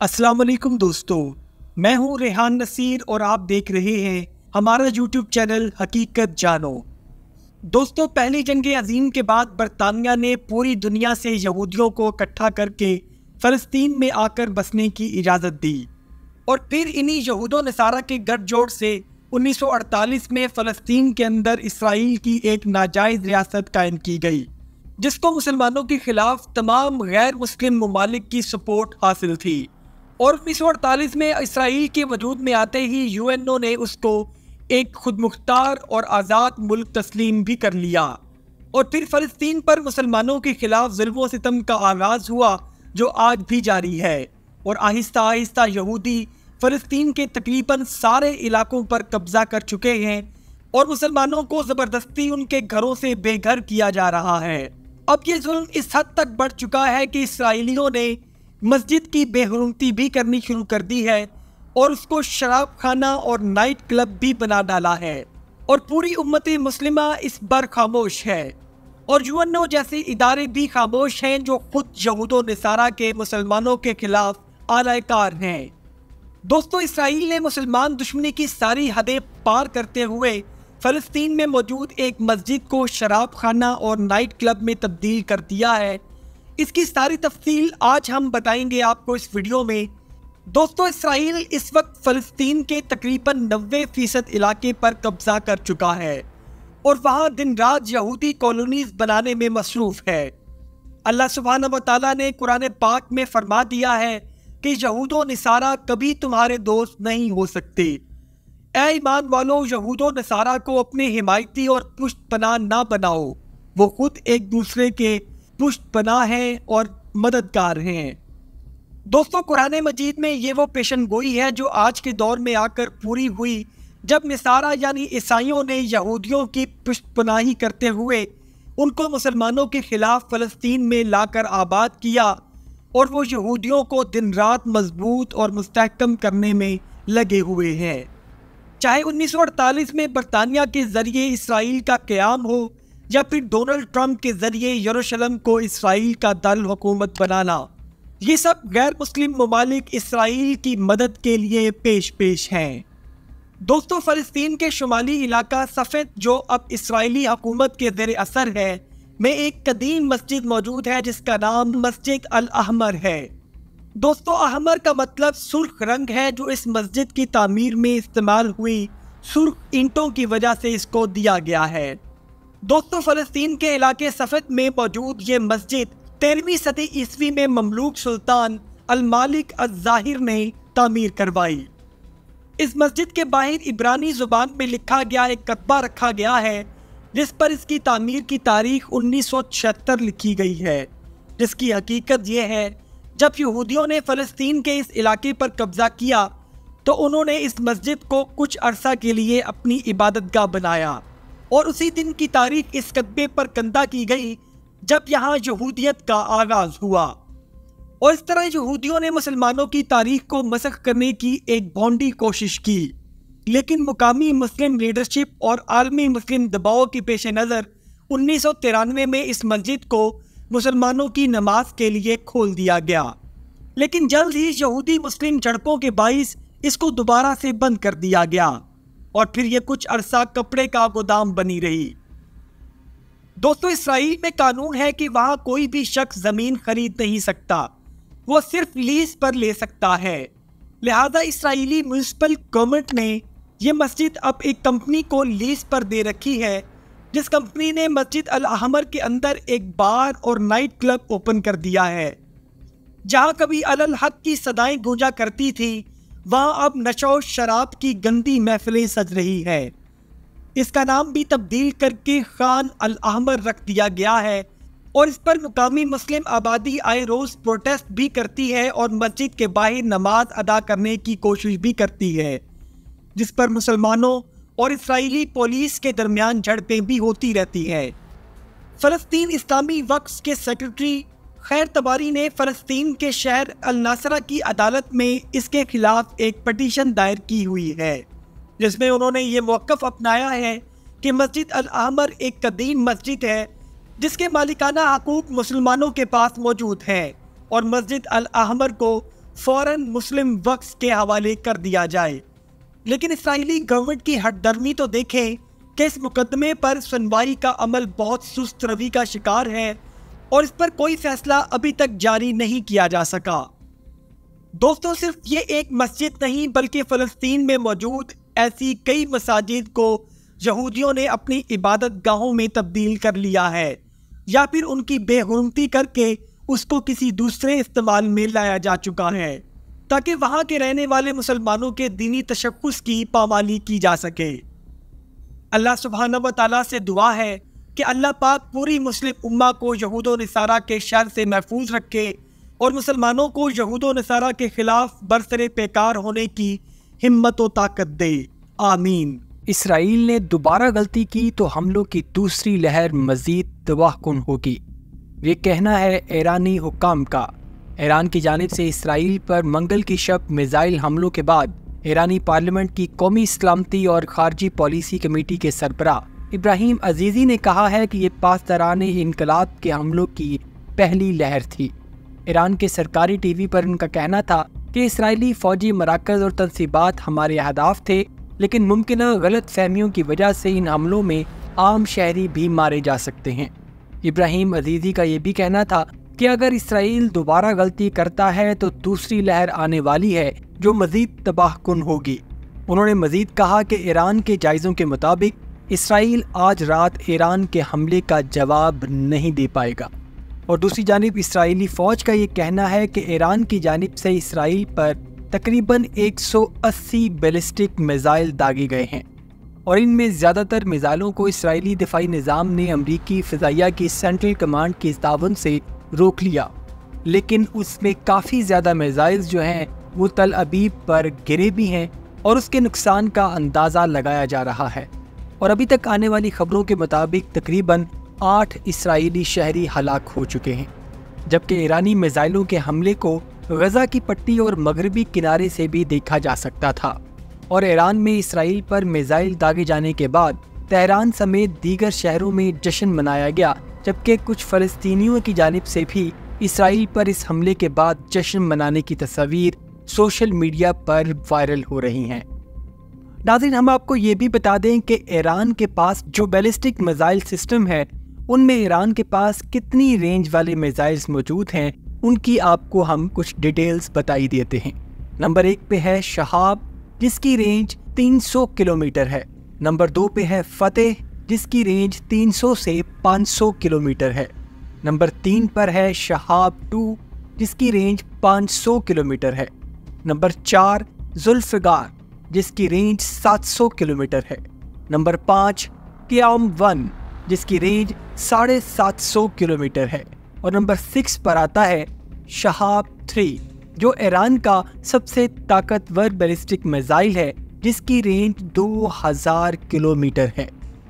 अस्सलाम वालेकुम दोस्तों। मैं हूँ रेहान नसीर और आप देख रहे हैं हमारा यूट्यूब चैनल हकीकत जानो। दोस्तों, पहली जंग अजीम के बाद बरतानिया ने पूरी दुनिया से यहूदियों को इकट्ठा करके फ़लस्तीन में आकर बसने की इजाज़त दी और फिर इन्हीं यहूदों नसारा के गठजोड़ से 1948 में फ़लस्तीन के अंदर इसराइल की एक नाजायज़ रियासत कायम की गई, जिसको मुसलमानों के खिलाफ तमाम गैर मुस्लिम ममालिक की सपोर्ट हासिल थी। और उन्नीस सौ अड़तालीस में इसराइल के वजूद में आते ही यूएनओ ने उसको एक खुद मुख्तार और आज़ाद मुल्क तस्लीम भी कर लिया। और फिर फ़लस्तीन पर मुसलमानों के खिलाफ जुल्म सितम का आगाज़ हुआ, जो आज भी जारी है। और आहिस्ता आहिस्ता यहूदी फ़लस्तीन के तकरीबन सारे इलाकों पर कब्ज़ा कर चुके हैं और मुसलमानों को ज़बरदस्ती उनके घरों से बेघर किया जा रहा है। अब ये जुल्म इस हद तक बढ़ चुका है कि इसराइलियों ने मस्जिद की बेहरमती भी करनी शुरू कर दी है और उसको शराब खाना और नाइट क्लब भी बना डाला है और पूरी उम्मत मुस्लिमा इस बार खामोश है। और यूएनओ जैसे इदारे भी खामोश हैं जो खुद यहूद नसारा के मुसलमानों के खिलाफ आलाकार हैं। दोस्तों, इसराइल ने मुसलमान दुश्मनी की सारी हदें पार करते हुए फ़लस्तीन में मौजूद एक मस्जिद को शराब खाना और नाइट क्लब में तब्दील कर दिया है। इसकी सारी तफसील आज हम बताएँगे आपको इस वीडियो में। दोस्तों, इसराइल इस वक्त फ़लस्तीन के तकरीबन नब्बे फ़ीसद इलाके पर कब्ज़ा कर चुका है और वहाँ दिन रात यहूदी कॉलोनीज बनाने में मसरूफ़ है। अल्लाह सुबहान वाली ने कुरान पाक में फरमा दिया है कि यहूद नसारा कभी तुम्हारे दोस्त नहीं हो सकते। ए ईमान वालों, यहूद नसारा को अपने हिमायती और पुष्ट पना ना बनाओ। वो खुद एक दूसरे के पुष्ट पनाह हैं और मददगार हैं। दोस्तों, कुरान मजीद में ये वो पेशन गोई है जो आज के दौर में आकर पूरी हुई, जब नसारा यानी ईसाइयों ने यहूदियों की पुष्ट पनाही करते हुए उनको मुसलमानों के ख़िलाफ़ फ़लस्तीन में लाकर आबाद किया और वो यहूदियों को दिन रात मज़बूत और मुस्तकम करने में लगे हुए हैं। चाहे 1948 में बरतानिया के ज़रिए इसराइल का क़्याम हो या फिर डोनाल्ड ट्रंप के ज़रिए यरूशलेम को इसराइल का दल हुकूमत बनाना। ये सब गैर मुस्लिम ममालिक इसराइल की मदद के लिए पेश पेश हैं। दोस्तों, फ़लस्तीन के शुमाली इलाका सफ़ेद, जो अब इसराइली हुकूमत के ज़र असर है, में एक कदीम मस्जिद मौजूद है, जिसका नाम मस्जिद अल अहमर है। दोस्तों, अहमर का मतलब सुर्ख रंग है, जो इस मस्जिद की तामीर में इस्तेमाल हुई सुर्ख ईंटों की वजह से इसको दिया गया है। दोस्तों, फ़लस्तीन के इलाके सफ़द में मौजूद ये मस्जिद तेरहवीं सदी ईस्वी में ममलूक सुल्तान अल मालिक अज़ाहिर ने तामीर करवाई। इस मस्जिद के बाहर इब्रानी ज़ुबान में लिखा गया एक कतबा रखा गया है, जिस पर इसकी तामीर की तारीख उन्नीस सौ छिहत्तर लिखी गई है। जिसकी हकीकत यह है, जब यहूदियों ने फ़लस्तीन के इस इलाके पर कब्ज़ा किया तो उन्होंने इस मस्जिद को कुछ अरसा के लिए अपनी इबादत गाह बनाया। और उसी दिन की तारीख इस कदबे पर कंधा की गई, जब यहाँ यहूदियत का आगाज़ हुआ। और इस तरह यहूदियों ने मुसलमानों की तारीख को मसख करने की एक बॉन्डी कोशिश की। लेकिन मुकामी मुस्लिम लीडरशिप और आलमी मुस्लिम दबाव के पेश नज़र उन्नीस सौ तिरानवे में इस मस्जिद को मुसलमानों की नमाज़ के लिए खोल दिया गया। लेकिन जल्द ही यहूदी मुस्लिम झड़पों के बाईस इसको दोबारा से बंद कर दिया गया। और फिर यह कुछ अरसा कपड़े का गोदाम बनी रही। दोस्तों, इसराइल में कानून है कि वहाँ कोई भी शख्स ज़मीन खरीद नहीं सकता। वो सिर्फ़ लीज पर ले सकता है। लिहाजा इसराइली म्यूनसिपल गवर्नमेंट ने यह मस्जिद अब एक कंपनी को लीज पर दे रखी है, जिस कंपनी ने मस्जिद अल अहमर के अंदर एक बार और नाइट क्लब ओपन कर दिया है, जहाँ कभी अल हक की सदाएँ गूंजा करती थी वहाँ, अब नशो शराब की गंदी महफिलें सज रही है। इसका नाम भी तब्दील करके खान अल अहमर रख दिया गया है और इस पर मुकामी मुस्लिम आबादी आए रोज़ प्रोटेस्ट भी करती है और मस्जिद के बाहर नमाज़ अदा करने की कोशिश भी करती है, जिस पर मुसलमानों और इसराइली पुलिस के दरमियान झड़पें भी होती रहती हैं। फ़लस्तीन इस्लामी वक्स के सेक्रेटरी खैर तबारी ने फ़लस्तीन के शहर अल नासरा की अदालत में इसके खिलाफ एक पटिशन दायर की हुई है, जिसमें उन्होंने ये मौक़ अपनाया है कि मस्जिद अल आमर एक कदीम मस्जिद है, जिसके मालिकाना हकूक मुसलमानों के पास मौजूद हैं और मस्जिद अल अहमर को फ़ौर मुस्लिम वक्स के हवाले कर दिया जाए। लेकिन इसराइली गवर्नमेंट की हटदर्मी तो देखें कि इस मुकदमे पर सुनवाई का अमल बहुत सुस्त रवि का शिकार है और इस पर कोई फैसला अभी तक जारी नहीं किया जा सका। दोस्तों, सिर्फ़ ये एक मस्जिद नहीं, बल्कि फ़लस्तीन में मौजूद ऐसी कई मसाजिद को यहूदियों ने अपनी इबादत गाहों में तब्दील कर लिया है, या फिर उनकी बेहरमती करके उसको किसी दूसरे इस्तेमाल में लाया जा चुका है, ताकि वहाँ के रहने वाले मुसलमानों के दीनी तशखस की पामाली की जा सके। अल्लाह सुबहाना वाली से दुआ है कि अल्लाह पाक पूरी मुस्लिम उम्मा को यहूद नसारा के शर से महफूज रखे और मुसलमानों को यहूद नसारा के खिलाफ बरसरे पेकार होने की हिम्मत व ताकत दे। आमीन। इसराइल ने दोबारा गलती की तो हमलों की दूसरी लहर मजीद तबाहकुन होगी। ये कहना है ईरानी हुकाम का। ईरान की जानब से इसराइल पर मंगल की शब मिज़ाइल हमलों के बाद ईरानी पार्लियामेंट की कौमी सलामती और खारजी पॉलिसी कमेटी के सरबरा इब्राहिम अजीज़ी ने कहा है कि ये पासदारान इनकलाब के हमलों की पहली लहर थी। ईरान के सरकारी टीवी पर उनका कहना था कि इसराइली फौजी मराकज और तनसीबात हमारे अहदाफ थे, लेकिन मुमकिन गलत फहमियों की वजह से इन हमलों में आम शहरी भी मारे जा सकते हैं। इब्राहिम अजीज़ी का ये भी कहना था कि अगर इसराइल दोबारा गलती करता है तो दूसरी लहर आने वाली है, जो मजीद तबाहकुन होगी। उन्होंने मजीद कहा कि ईरान के जायज़ों के मुताबिक इसराइल आज रात ईरान के हमले का जवाब नहीं दे पाएगा। और दूसरी जानब, इसराइली फ़ौज का ये कहना है कि ईरान की जानब से इसराइल पर तकरीबन 180 बैलिस्टिक मिज़ाइल दागे गए हैं। और इनमें ज़्यादातर मिज़ाइलों को इसराइली दिफाई निज़ाम ने अमरीकी फ़जाइया की सेंट्रल कमांड के तावन से रोक लिया। लेकिन उसमें काफ़ी ज़्यादा मिज़ाइल जो हैं, वो तल अबीब पर गिरे भी हैं और उसके नुकसान का अंदाज़ा लगाया जा रहा है। और अभी तक आने वाली खबरों के मुताबिक तकरीबन आठ इसराइली शहरी हलाक हो चुके हैं, जबकि ईरानी मिज़ाइलों के हमले को गज़ा की पट्टी और मगरबी किनारे से भी देखा जा सकता था। और ईरान में इसराइल पर मिज़ाइल दागे जाने के बाद तेहरान समेत दीगर शहरों में जश्न मनाया गया, जबकि कुछ फ़लस्तीनियों की जानब से भी इसराइल पर इस हमले के बाद जश्न मनाने की तस्वीर सोशल मीडिया पर वायरल हो रही हैं। नाजिन हम आपको ये भी बता दें कि ईरान के पास जो बैलिस्टिक मिज़ाइल सिस्टम है, उनमें ईरान के पास कितनी रेंज वाले मिज़ाइल्स मौजूद हैं, उनकी आपको हम कुछ डिटेल्स बताई देते हैं। नंबर एक पे है शहाब, जिसकी रेंज 300 किलोमीटर है। नंबर दो पे है फतेह, जिसकी रेंज 300 से 500 किलोमीटर है। नंबर तीन पर है शहाब टू, जिसकी रेंज 500 किलोमीटर है। नंबर चार, जुल्फगार जिसकी रेंज 700 किलोमीटर है। नंबर पाँच, क्याम वन, जिसकी रेंज साढ़े सात सौ किलोमीटर है। और नंबर सिक्स पर आता है, शहाब थ्री, जो ईरान का सबसे ताकतवर बैलिस्टिक मिसाइल है, जिसकी रेंज 2000 किलोमीटर है।